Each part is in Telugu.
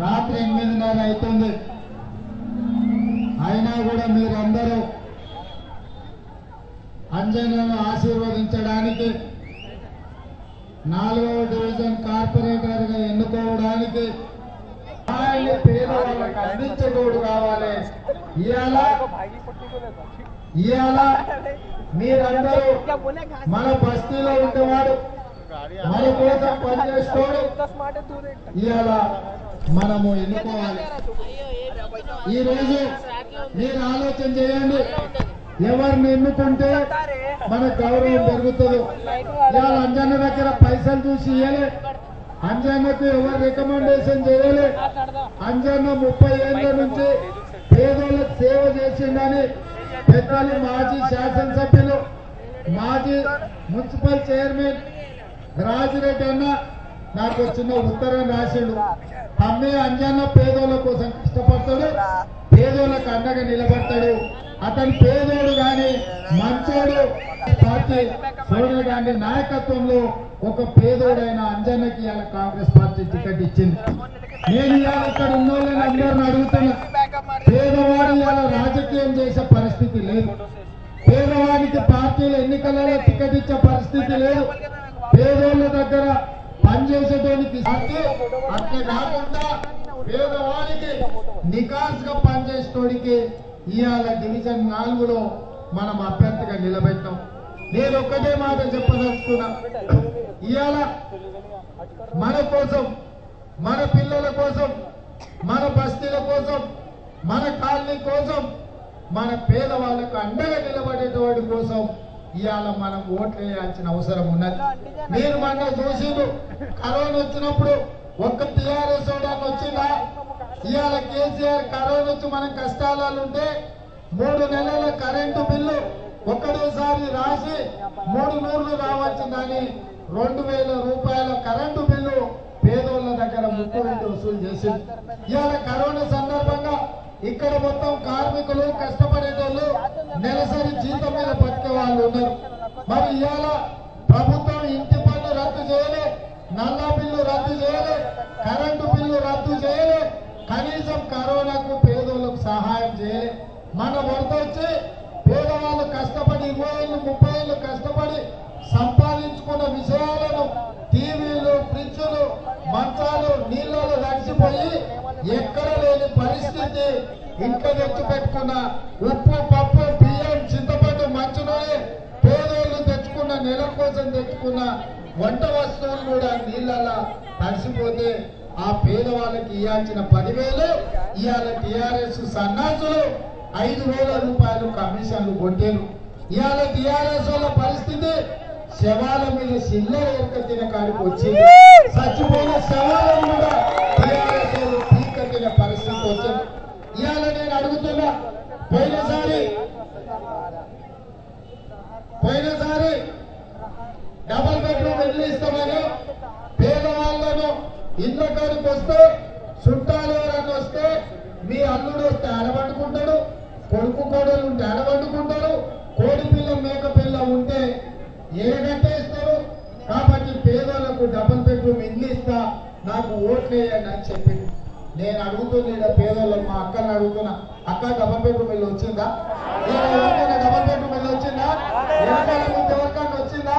రాత్రి ఎనిమిదిన్నర అవుతుంది. అయినా కూడా మీరందరూ అంజనను ఆశీర్వదించడానికి నాలుగవ డివిజన్ కార్పొరేటర్గా ఎన్నుకోవడానికి పేదవాళ్ళకి అందించకూడదు కావాలి. ఇవాళ ఇవాళ మీరందరూ మన బస్తీలో ఉండేవాడు మన కోసం పనిచేస్తాడు ఇవాళ మనము ఎన్నుకోవాలి? ఈ రోజు మీరు ఆలోచన చేయండి. ఎవరిని ఎన్నుకుంటే మన గౌరవం పెరుగుతుంది. ఇవాళ అంజన్న దగ్గర పైసలు చూసి ఇవ్వలే అంజన్నకు ఎవరు రికమెండేషన్ చేయలే. అంజన్న ముప్పై ఏళ్ళ నుంచి పేదోళ్ళకు సేవ చేసిండని పెద్దలు మాజీ శాసనసభ్యులు మాజీ మున్సిపల్ చైర్మన్ రాజిరెడ్డి అన్న నాకు చిన్న ఉత్తరం రాసిండు. అమ్మే అంజన్న పేదోళ్ళ కోసం కష్టపడతాడు పేదోళ్ళకు అండగా నిలబడతాడు. అతను పేదోడు గాని మంచోడు పార్టీ సోనియా గాంధీ నాయకత్వంలో ఒక పేదోడైన అంజన్నకి ఇవాళ కాంగ్రెస్ పార్టీ టికెట్ ఇచ్చింది. నేను ఇవాళ ఇక్కడ ఉన్న వాళ్ళని అందరిని అడుగుతున్నా. పేదవాడు ఇవాళ రాజకీయం చేసే పరిస్థితి లేదు. పేదవాడికి పార్టీలు ఎన్నికలలో టికెట్ ఇచ్చే పరిస్థితి లేదు. పేదోళ్ళ దగ్గర పనిచేసేటోనికి అంటే అట్లా కాకుండా పేదవాడికి నికాస్గా పనిచేసేటోడికి ఇవాళ డివిజన్ నాలుగులో మనం అభ్యర్థిగా నిలబెట్టాం. నేను ఒక్కటే మాట చెప్పదలుచుకున్నా. ఇవాళ మన కోసం మన పిల్లల కోసం మన బస్తీల కోసం మన కాలనీ కోసం మన పేదవాళ్ళకు అండగా నిలబడేటవాడి కోసం ఇవాళ మనం ఓట్లు వేయాల్సిన అవసరం ఉన్నది. మీరు మన చూసిండు కరోనా వచ్చినప్పుడు ఒక్క టీఆర్ఎస్ వాడని వచ్చిందా ఇవాళ కేసీఆర్ కరోనా వచ్చి మనం కష్టాలలో ఉంటే మూడు నెలల కరెంటు బిల్లు ఒకటేసారి రాసి మూడు నూర్లు రావాల్సిందని రెండు వేల రూపాయల కరెంటు బిల్లు పేదోళ్ళ దగ్గర ముక్కు వెంట వసూలు చేసింది ఇవాళ కరోనా సందర్భంగా ఇక్కడ మొత్తం కార్మికులు కష్టపడేటోళ్ళు నెలసరి జీతం మీద బతికే వాళ్ళు ఉన్నారు. మరి ఇవాళ ప్రభుత్వం ఇంటి పన్ను రద్దు చేయలే నల్ల బిల్లు రద్దు చేయలే కరెంటు బిల్లు రద్దు చేయలే కనీసం కరోనాకు పేదోళ్ళకు సహాయం చేయలే. మన వరద వచ్చి పేదవాళ్ళు కష్టపడి ఇరవై ఏళ్ళు ముప్పై ఏళ్ళు కష్టపడి సంపాదించుకున్న విషయాలను టీవీలు ఫ్రిడ్జ్లు మంచాలు నీళ్ళలో తడిసిపోయి ఎక్కడ లేని పరిస్థితి ఇంట్లో తెచ్చి పెట్టుకున్న ఉప్పు పప్పు బియ్యం చింతపండు మంచునూనె పేదోళ్ళు తెచ్చుకున్న నెల కోసం తెచ్చుకున్న వంట వస్తువులు కూడా నీళ్ళలా తడిసిపోతే ఆ పేదవాళ్ళకి ఇవ్వాల్సిన పదివేలు ఇవాళ టిఆర్ఎస్ సన్నాసులు ఐదు వేల రూపాయలు కమిషన్లు కొట్టారు ఇవాళ టిఆర్ఎస్ వాళ్ళ పరిస్థితి శవాల మీద సిల్లర్ ఎక్క తిన కాడికి వచ్చింది చచ్చిపోయిన శవాలను కూడా టిఆర్ఎస్ వాళ్ళు పీకట్టిన పరిస్థితి వచ్చింది ఇవాళ నేను అడుగుతున్నా పోయినసారి పోయినసారి డబల్ బెడ్రూమ్ ఇల్లు ఇస్తామని పేదవాళ్ళను ఇళ్ళ కాడికి వస్తే చుట్టాలు ఎవరన్నా వస్తే మీ అల్లుడు వస్తే ఆడబట్టుకుంటాడు కొడుకు కోడలు ఉంటే ఆడబట్టుకుంటాడు కోడి పిల్ల మేక పిల్ల ఉంటే ఏడగట్టేస్తారు కాబట్టి పేదలకు డబుల్ బెడ్రూమ్ ఇల్లు ఇస్తా నాకు ఓట్లు వేయండి అని చెప్పింది నేను అడుగుతున్నా ఈడ పేదోళ్ళని మా అక్కని అడుగుతున్నా అక్క డబుల్ బెడ్రూమ్ ఇల్లు వచ్చిందా ఈడ ఎవరికైనా డబుల్ బెడ్రూమ్ ఇల్లు వచ్చిందా వెనకాల ముందు ఎవరికైనా వచ్చిందా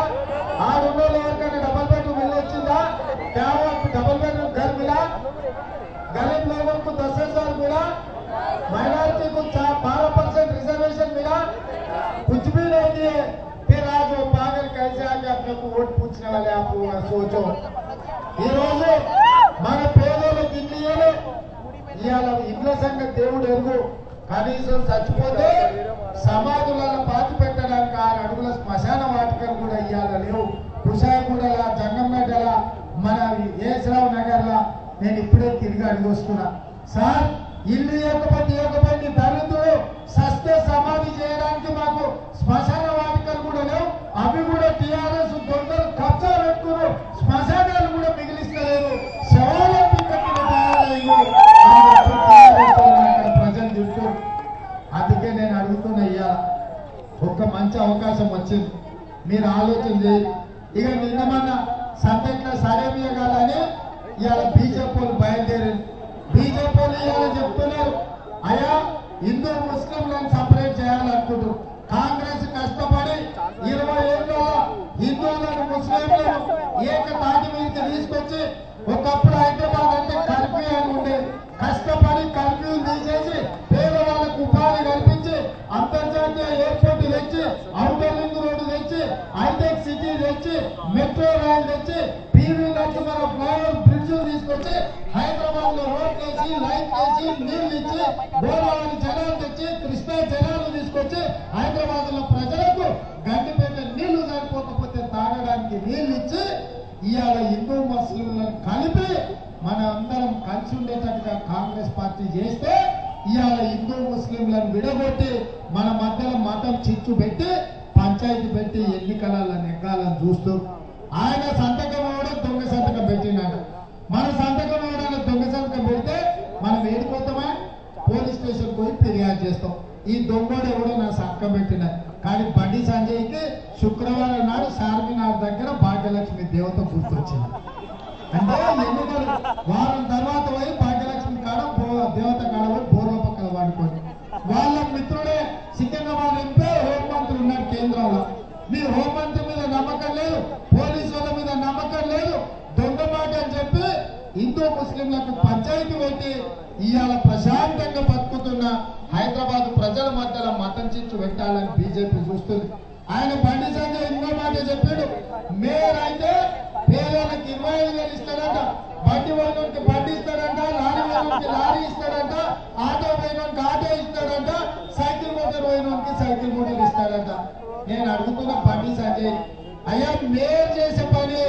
ఆడున్న ఎవరికైనా డబుల్ బెడ్రూమ్ ఇల్లు వచ్చిందా क्या डबल बेडरूम घर मिला गरीब लोगों को दस हजार मिला माइनॉरिटी को बारह परसेंट रिजर्वेशन मिला कुछ भी नहीं दिए फिर आज वो पागल कैसे आके अपने को वोट पूछने वाले आप लोग सोचो ఈ రోజు ఇళ్ళ దేవుడు ఎరుగు. కనీసం చచ్చిపోతే సమాధులను పాతి పెట్టడానికి ఆరు అడుగుల శ్మశాన వాటికలు కూడా ఇవాళ లేవు. కుషాయగూడల జంగంపేటల మన ఏసరావు నగర్ల నేను ఇప్పుడే తిరిగి అడిగి సార్ ఇల్లు ఇవ్వకపోతే ఇవ్వకపోతే దళితుడు సస్తే సమాధి చేయడానికి మాకు శ్మశాన మంచి అవకాశం వచ్చింది. మీరు ఆలోచన ఇక నిన్న మొన్న సంతట్ల సరేమియ కాదని ఇవాళ బీజేపీ బయలుదేరి బీజేపీ ఇవాళ చెప్తున్నారు అయ్యా హిందూ ముస్లింలను రూపాయలు రైలు తెచ్చి పివి నరసింహారావు ఫ్లైఓవర్ బ్రిడ్జ్ తీసుకొచ్చి హైదరాబాద్లో రోడ్ వేసి లైట్ వేసి నీళ్ళు ఇచ్చి గోదావరి జలాలు తెచ్చి కృష్ణా జలాలు తీసుకొచ్చి హైదరాబాద్లో ప్రజలకు గండిపేట నీళ్ళు సరిపోకపోతే తాగడానికి నీళ్ళు ఇచ్చి ఇవాళ హిందూ ముస్లింలను కలిపి మన అందరం కలిసి ఉండేటట్టుగా కాంగ్రెస్ పార్టీ చేస్తే ఇవాళ హిందూ ముస్లింలను విడగొట్టి మన మధ్యలో మతం చిచ్చు పెట్టి పంచాయతీ పెట్టి ఎన్నికల నెగ్గాలని చూస్తూ ఆయన సంతకం ఇవ్వడం దొంగ సంతకం పెట్టినాడు మన సంతకం ఇవ్వడానికి దొంగ సంతకం పెడితే మనం ఏడిపోతామా పోలీస్ స్టేషన్ పోయి ఫిర్యాదు చేస్తాం. ఈ దొంగోడు ఎవడో నా సంతకం పెట్టిన కానీ బండి సంజయ్కి శుక్రవారం నాడు చార్మినార్ దగ్గర భాగ్యలక్ష్మి దేవత గుర్తొచ్చింది. అంటే ఎన్నికలు వారం పెట్టాలని బీజేపీ చూస్తుంది. ఆయన బండి సంజయ్ ఇంకో మాట చెప్పాడు. మేయర్ అయితే పేదలకు ఇరవై ఐదు వేలు ఇస్తాడంట. బండి వాళ్ళకి బండి ఇస్తాడంట. లారీ వాళ్ళకి లారీ ఇస్తాడంట. ఆటో పోయినోడికి ఆటో ఇస్తాడంట. సైకిల్ మోటార్ పోయినోడికి సైకిల్ మోటార్ ఇస్తాడంట. నేను అడుగుతున్న బండి సంజయ్ అయ్యా మేయర్ చేసే పని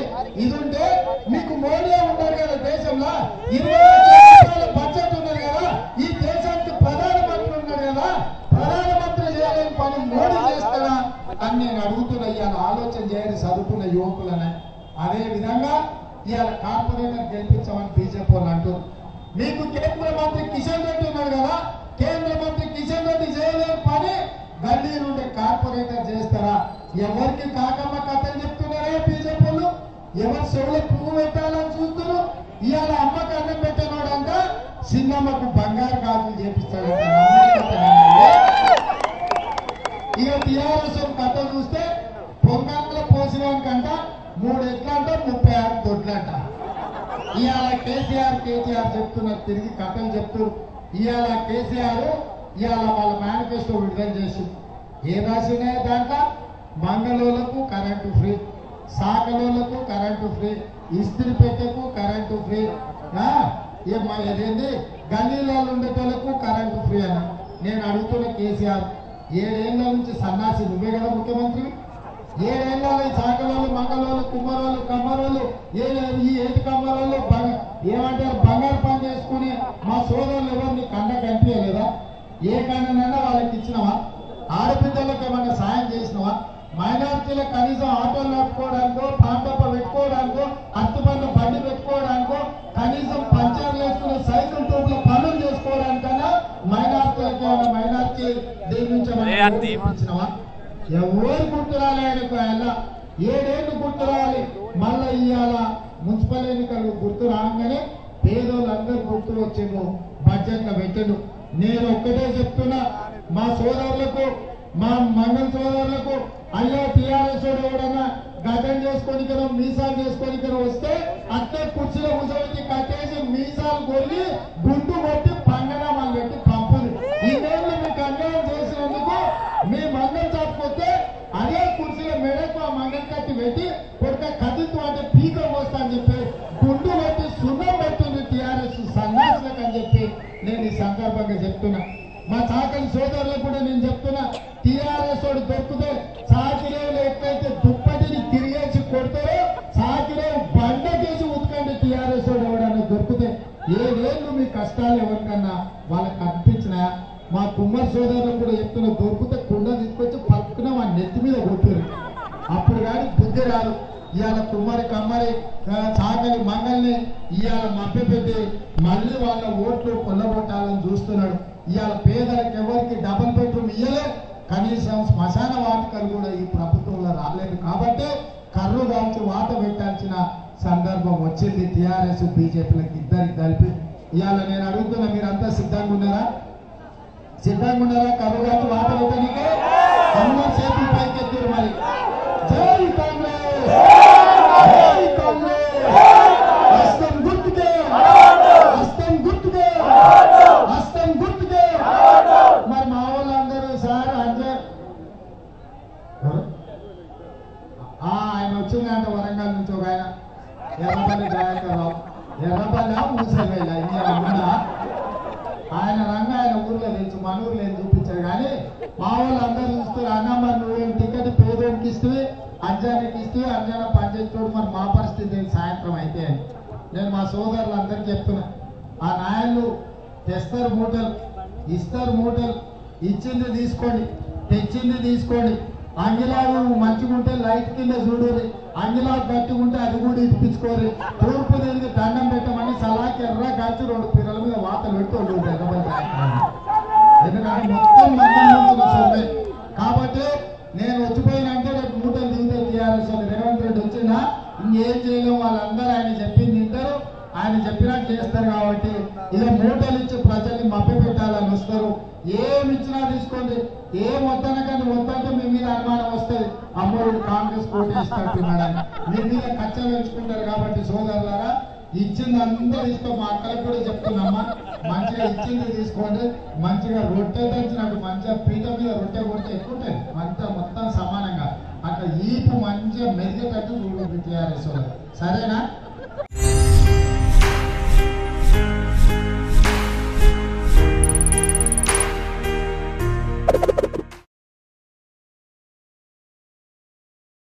ఇది ఉంటే మీకు మోడీ ఉన్నారు కదా దేశంలో. ఇరవై బడ్జెట్ ఉన్నది కదా. ఈ దేశానికి ప్రధానమంత్రి ఉన్నాడు కదా ప్రధానమంత్రి చేయలేని పని మోడీ చేస్తాడా అని నేను అడుగుతున్నా ఇవాళ ఆలోచన చేయని చదువుకున్న యువకులని. అదే విధంగా ఇవాళ కార్పొరేటర్ గెలిపించామని బీజేపీ వాళ్ళు అంటారు మీకు కేంద్ర మంత్రి కిషన్ రెడ్డి ఉన్నాడు కదా కేంద్ర మంత్రి కిషన్ రెడ్డి చేయలేని పని గల్లీ నుండి కార్పొరేటర్ చేస్తారా? ఎవరికి కాకమ్మ కథలు చెప్తున్నారా బీజేపీ వాళ్ళు? ఎవరు చెవులు పువ్వు పెట్టాలని చూస్తున్నారు? ఇవాళ అమ్మకు అన్నం పెట్టినోడంట చిన్నమ్మకు బంగారు గాజులు చేపిస్తాడంట. ఇక టీఆర్ఎస్ కథ చూస్తే పొంగంలో పోసినకంట మూడు ఎట్లంట ముప్పై ఆరు దొడ్లంట. ఇవాళ కేసీఆర్ కేటీఆర్ చెప్తున్నారు తిరిగి కథలు చెప్తూ ఇవాళ కేసీఆర్ ఇవాళ వాళ్ళ మేనిఫెస్టో విడుదల చేసి ఏ రాసినాయి దాంట్లో? మంగళూరులకు కరెంటు ఫ్రీ సాకలోలకు కరెంటు ఫ్రీ ఇస్త్రీ పెట్టెకు కరెంటు ఫ్రీ. ఆ, ఏ మా ఉండేటోళ్ళకు కరెంటు ఫ్రీ అని నేను అడుగుతున్న కేసీఆర్ ఏడేళ్ళ నుంచి సన్నాసి నువ్వే కదా ముఖ్యమంత్రి? ఏడేళ్ళ ఈ సాకలోళ్ళు మంగళోళ్ళు కుమ్మరోళ్ళు కమ్మరోళ్ళు ఏ ఈ ఏటి కమ్మరోళ్ళు ఏమంటారు బంగారు పని చేసుకుని మా సోదరులు ఎవరిని కండ కనిపించలేదా? ఏ కన్ననైనా వాళ్ళకి ఇచ్చినవా? ఆడపిల్లలకు ఏమైనా సాయం చేసినవా? మైనార్టీలకు కనీసం ఆటోలు నడుపుకోవడానికో పాండప నుంచి ఎవరు గుర్తు రాలేడు ఆయన ఏడేళ్ళు గుర్తు రావాలి మళ్ళా ఇవాళ మున్సిపల్ ఎన్నికలు గుర్తు రాగానే పేదోళ్ళందరూ గుర్తు వచ్చిండు బడ్జెట్లో పెట్టడు పెట్టిండు నేను ఒక్కటే చెప్తున్నా మా సోదరులకు మా మంగళ సోదరులకు అయ్యో టీఆర్ఎస్ ఎవడన్నా గతం చేసుకొని కదా మీసాలు చేసుకొని కదా వస్తే అట్లే కుర్చీలో కూర్చోబెట్టి కట్టేసి మీసాలు కొల్లి గుండు కొట్టి పంగనామాలు పెట్టి అని చెప్పి నేను ఈ సందర్భంగా చెప్తున్నా. మా చాకలి సోదరులకు కూడా నేను చెప్తున్నా టీఆర్ఎస్ వాడు దొరికితే సాకిరేవులు ఎక్కడైతే దుప్పటిని తిరిగేసి కొడతారో సాకిరేవు బండకేసి ఉతకండి టీఆర్ఎస్ వాడు ఎవడన్నా దొరికితే. ఏడేళ్ళు మీ కష్టాలు ఎవరికన్నా వాళ్ళకి అనిపించినా మా కుమ్మర్ సోదరులకు కూడా చెప్తున్నా దొరికితే కుండ తీసుకొచ్చి పక్కన మా నెత్తి మీద కొట్టారు. అప్పుడు కానీ బుద్ధి రాదు. ఇవాళ కుమ్మరి కమ్మరి ఆ, చాకలి మంగల్ని ఇవాళ మభ్యపెట్టి మళ్ళీ వాళ్ళ ఓట్లు కొల్లగొట్టాలని చూస్తున్నాడు. ఇవాళ పేదలకు ఎవరికి డబుల్ బెడ్రూమ్ ఇయ్యలే. కనీసం శ్మశాన వాటికలు కూడా ఈ ప్రభుత్వంలో రాలేదు కాబట్టి కర్రు కాల్చి వాత పెట్టాల్సిన సందర్భం వచ్చింది టీఆర్ఎస్ బీజేపీలకు ఇద్దరికి కలిపి. ఇవాళ నేను అడుగుతున్నా మీరంతా సిద్ధంగా ఉన్నారా? సిద్ధంగా ఉన్నారా? కరుగాకి వాత పెట్టడానికి? అందరూ చేతులు పైకెత్తారు మరి. జై కాంగ్రెస్ జై కాంగ్రెస్ హస్తం గుర్తుకే హస్తం గుర్తుకే హస్తం గుర్తుకే మరి మా వాళ్ళందరూ సార్ ఆయన వచ్చిందంట వరంగల్ నుంచి ఒక ఆయన. ఎర్రపల్లి దయాకర్రావు ఎర్రపల్లి మూసేవేళ ఇండియా ఆయన రంగ ఆయన ఊర్లో తెలుసు. మన ఊర్లో ఏం చూపించాడు కానీ మా వాళ్ళు అందరూ చూస్తారు అన్న మరి నువ్వేం టికెట్ పేదోడికి ఇస్తే అంజానికి ఇస్తే అంజాన పనిచేసేటోడు మరి మా పరిస్థితి సాయంత్రం అయితే? నేను మా సోదరులు అందరికీ చెప్తున్నా. ఆ నాయలు తెస్తారు మూటలు ఇస్తారు మూటలు ఇచ్చింది తీసుకోండి తెచ్చింది తీసుకోండి. అంగిలాలు మంచిగుంటే లైట్ కింద చూడరు అంగిలాలు గట్టిగుంటే అది కూడా ఇప్పించుకోరు. తూర్పు తిరిగి దండం పెట్టమని సలాకి ఎర్ర కలిసి రెండు పిల్లల మీద వాతలు పెట్టి వాళ్ళు ఎందుకంటే మొత్తం మంది కాబట్టి నేను వచ్చిపోయినంటే రేపు మూటలు దిగుతే టీఆర్ఎస్ రేవంత్ రెడ్డి వచ్చిందా ఇంకేం చేయలేము వాళ్ళందరూ ఆయన చెప్పింది తింటారు ఆయన చెప్పినట్టు చేస్తారు కాబట్టి ఇలా మూటలు ఇచ్చి ప్రజల్ని మభ్య పెట్టాలని వస్తారు. ఏమి ఇచ్చినా తీసుకోండి. ఏ మొత్తాన కానీ మొత్తంతో మీ మీద అనుమానం వస్తుంది అమ్మోడు కాంగ్రెస్ పోటీ మీ మీద ఖర్చులు పెంచుకుంటారు కాబట్టి సోదరులారా ఇచ్చింది అందరూ ఇస్తాం మా అక్కలకు కూడా చెప్తున్నామ్మా మంచిగా ఇచ్చింది తీసుకోండి. మంచిగా రొట్టె దంచినట్టు మంచిగా పీట మీద రొట్టె కొడితే ఎక్కువ అంతా మొత్తం సమానంగా. అట్లా ఈపు మంచిగా మెరిగేటట్టు చూడండి టీఆర్ఎస్ సరేనా?